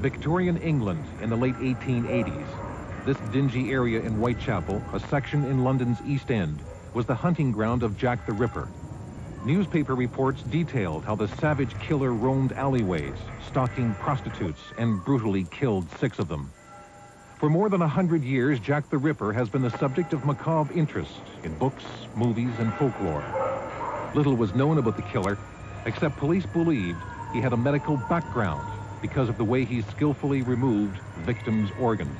Victorian England in the late 1880s. This dingy area in Whitechapel, a section in London's East End, was the hunting ground of Jack the Ripper. Newspaper reports detailed how the savage killer roamed alleyways, stalking prostitutes, and brutally killed six of them. For more than a hundred years, Jack the Ripper has been the subject of macabre interest in books, movies, and folklore. Little was known about the killer, except police believed he had a medical background because of the way he skillfully removed victims' organs.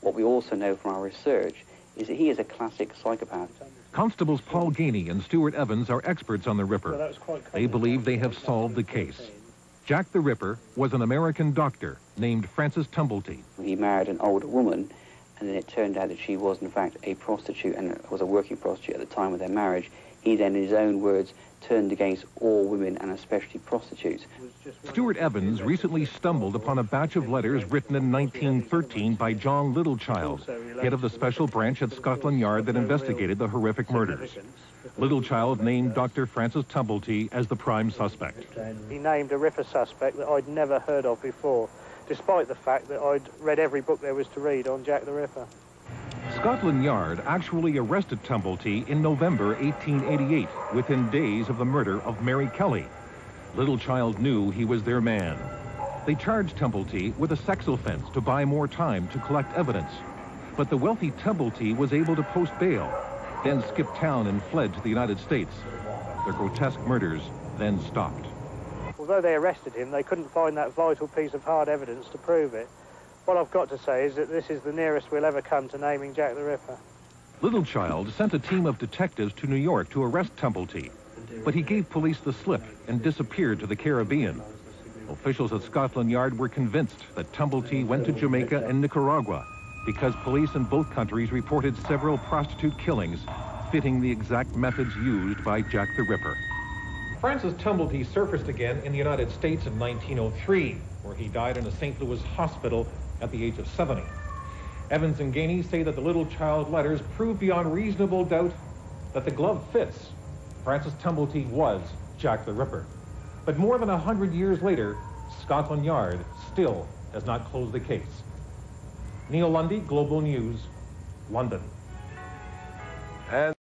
What we also know from our research is that he is a classic psychopath. Constables Paul Gainey and Stuart Evans are experts on the Ripper. They believe they have solved the case. Jack the Ripper was an American doctor named Francis Tumblety. He married an older woman, and then it turned out that she was, in fact, a prostitute and was a working prostitute at the time of their marriage. He then, in his own words, turned against all women and especially prostitutes. Stuart Evans recently stumbled upon a batch of letters written in 1913 by John Littlechild, head of the special branch at Scotland Yard that investigated the horrific murders. Littlechild named Dr. Francis Tumblety as the prime suspect. He named a Ripper suspect that I'd never heard of before, despite the fact that I'd read every book there was to read on Jack the Ripper. Scotland Yard actually arrested Tumblety in November 1888, within days of the murder of Mary Kelly. Littlechild knew he was their man. They charged Tumblety with a sex offense to buy more time to collect evidence. But the wealthy Tumblety was able to post bail, then skipped town and fled to the United States. Their grotesque murders then stopped. Although they arrested him, they couldn't find that vital piece of hard evidence to prove it. What I've got to say is that this is the nearest we'll ever come to naming Jack the Ripper. Littlechild sent a team of detectives to New York to arrest Tumblety, but he gave police the slip and disappeared to the Caribbean. Officials at Scotland Yard were convinced that Tumblety went to Jamaica and Nicaragua because police in both countries reported several prostitute killings fitting the exact methods used by Jack the Ripper. Francis Tumblety surfaced again in the United States in 1903, where he died in a St. Louis hospital at the age of 70. Evans and Gainey say that the Littlechild letters prove beyond reasonable doubt that the glove fits. Francis Tumblety was Jack the Ripper. But more than a hundred years later, Scotland Yard still has not closed the case. Neil Lundy, Global News, London. And